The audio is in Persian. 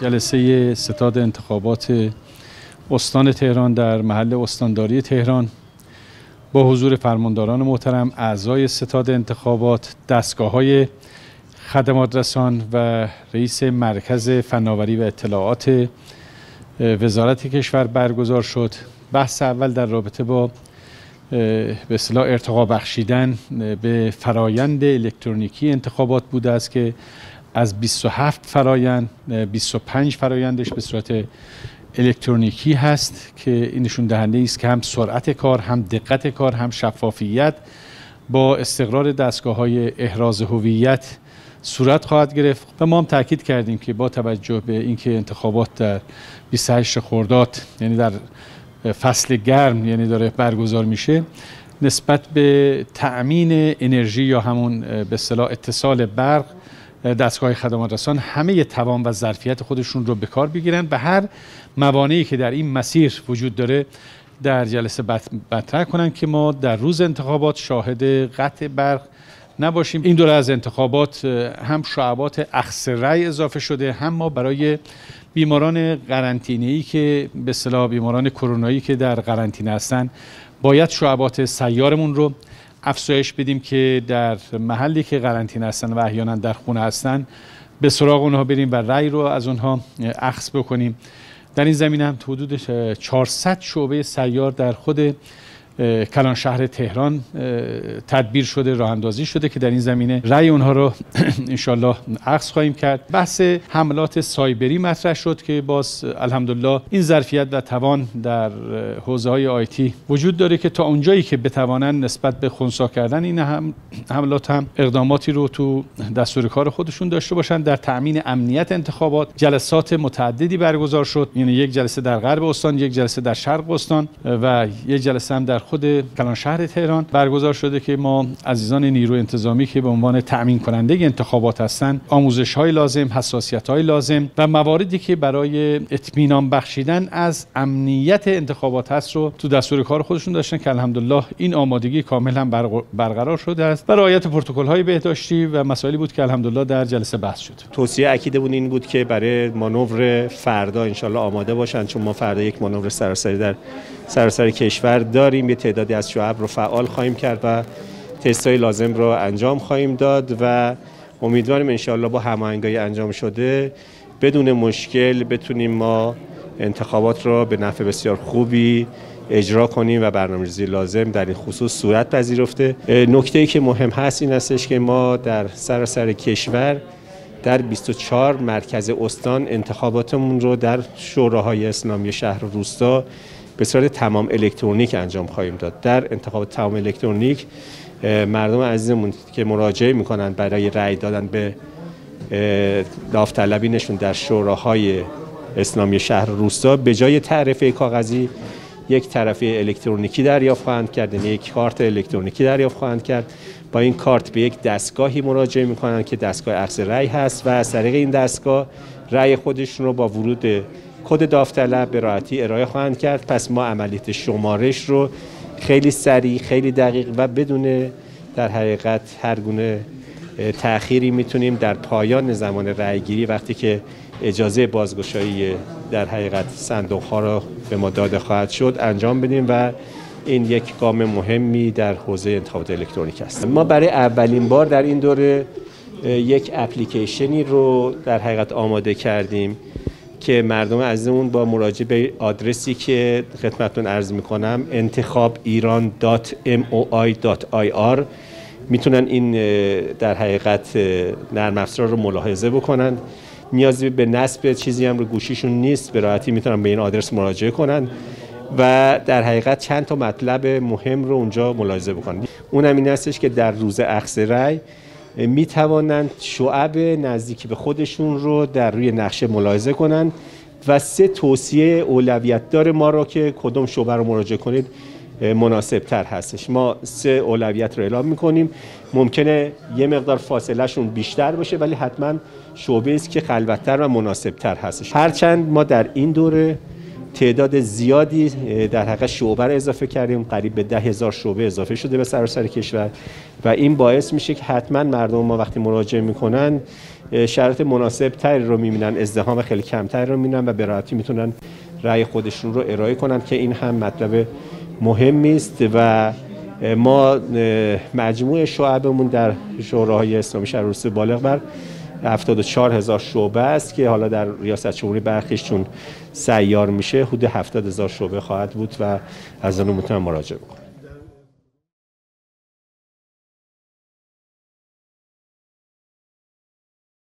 جلسه ستاد انتخابات استان تهران در محل استانداری تهران. با حضور فرمانداران محترم اعضای ستاد انتخابات دستگاه های خدمات رسان و رئیس مرکز فناوری و اطلاعات وزارت کشور برگزار شد. بحث اول در رابطه با به اصطلاح ارتقا بخشیدن به فرایند الکترونیکی انتخابات بوده است که از 27 فرایند 25 فرایندش به صورت الکترونیکی هست که این نشون دهنده است که هم سرعت کار هم دقت کار هم شفافیت با استقرار دستگاه های احراز هویت صورت خواهد گرفت و ما هم تاکید کردیم که با توجه به اینکه انتخابات در 28 خرداد یعنی در فصل گرم یعنی داره برگزار میشه نسبت به تأمین انرژی یا همون به اصطلاح اتصال برق دستگاه خدمات رسان همه توان و ظرفیت خودشون رو به کار بگیرن به هر موانعی که در این مسیر وجود داره در جلسه مطرح کنن که ما در روز انتخابات شاهد قطع برق نباشیم. این دوره از انتخابات هم شعبات اخص رای اضافه شده هم ما برای بیماران قرنطینه ای که به اصطلاح بیماران کرونایی که در قرنطینه هستن باید شعبات سیارمون رو افزایش بدیم که در محلی که قرنطینه هستن و احیانا در خونه هستن به سراغ اونها بریم و رأی رو از اونها اخذ بکنیم. در این زمینه هم حدود 400 شعبه سیار در خود کلان شهر تهران تدبیر شده راه اندازی شده که در این زمینه رأی اونها رو انشالله عکس خواهیم کرد. بحث حملات سایبری مطرح شد که باز الحمدلله این ظرفیت و توان در حوزه های آیتی وجود داره که تا اونجایی که بتوانن نسبت به خونسا کردن این هم حملات هم اقداماتی رو تو دستور کار خودشون داشته باشن. در تأمین امنیت انتخابات جلسات متعددی برگزار شد. یعنی یک جلسه در غرب استان یک جلسه در شرق استان و یک جلسه هم در خود کلان شهر تهران برگزار شده که ما عزیزان نیرو انتظامی که به عنوان تأمین کننده انتخابات هستند آموزش های لازم حساسیت های لازم و مواردی که برای اطمینان بخشیدن از امنیت انتخابات هست رو تو دستور کار خودشون داشتن که الحمدلله این آمادگی کامل هم برقرار شده است. و رعایت پروتکل های بهداشتی و مسائلی بود که الحمدلله در جلسه بحث شد. توصیه اکیدمون این بود که برای مانور فردا انشالله آماده باشن چون ما فردا یک مانور سراسری در سراسر کشور داریم. تعدادی از شعب رو فعال خواهیم کرد و تستای لازم رو انجام خواهیم داد و امیدواریم انشاءالله با هماهنگی انجام شده بدون مشکل بتونیم ما انتخابات رو به نفع بسیار خوبی اجرا کنیم و برنامه‌ریزی لازم در این خصوص صورت پذیرفته. نکته ای که مهم هست این استش که ما در سراسر کشور در 24 مرکز استان انتخاباتمون رو در شوراهای اسلامی شهر و روستا به صورت تمام الکترونیک انجام خواهیم داد. در انتخاب تمام الکترونیک مردم عزیزمون که مراجعه می‌کنن برای رأی دادن به داوطلبینشون در شوراهای اسلامی شهر روستا به جای تعرفه کاغذی یک طرفه الکترونیکی دریافت خواهند کرد یعنی یک کارت الکترونیکی دریافت خواهند کرد. با این کارت به یک دستگاهی مراجعه می‌کنن که دستگاه عکس رأی هست و از طریق این دستگاه رأی خودشون رو با ورود کد داوطلب به راحتی ارائه خواهند کرد. پس ما عملیات شمارش رو خیلی سریع خیلی دقیق و بدون در حقیقت هر گونه تأخیری می‌تونیم در پایان زمان رأیگیری وقتی که اجازه بازگشایی در حقیقت صندوق ها را به ما داده خواهد شد انجام بدیم و این یک گام مهمی در حوزه انتخابات الکترونیک است. ما برای اولین بار در این دوره یک اپلیکیشنی رو در حقیقت آماده کردیم. که مردم عزیزمون با مراجعه به آدرسی که خدمتتون عرض می‌کنم انتخاب ایران .moi.ir می‌تونن این در حقیقت نرم افزار رو ملاحظه بکنن. نیازی به نصب چیزی هم رو گوشیشون نیست به راحتی می‌تونن به این آدرس مراجعه کنن و در حقیقت چند تا مطلب مهم رو اونجا ملاحظه بکنن. اونم این هستش که در روز اخذ رأی می توانند شعب نزدیکی به خودشون رو در روی نقشه ملاحظه کنند و سه توصیه اولویت دار ما را که کدوم شعبه رو مراجعه کنید مناسب تر هستش. ما سه اولویت رو اعلام می‌کنیم. ممکنه یه مقدار فاصله شون بیشتر باشه ولی حتما شعبه است که خلوتتر و مناسب تر هستش. هرچند ما در این دوره تعداد زیادی در حقیقت شعبه رو اضافه کردیم. قریب به ده هزار شعبه اضافه شده به سراسر کشور. و این باعث میشه که حتما مردم ما وقتی مراجعه می‌کنن شرایط مناسب تری رو می‌بینن ازدهام خیلی کمتری رو می‌بینن و به راحتی می‌تونن رأی خودشون رو ارائه کنن که این هم مطلب مهمی است. و ما مجموع شعبمون در شوراهای اسلامی شهر بالغ بر 74 هزار شعبه است که حالا در ریاست جمهوری برخیش چون سیار میشه حدود 70 هزار شعبه خواهد بود و از آن می‌تونن مراجعه بکنن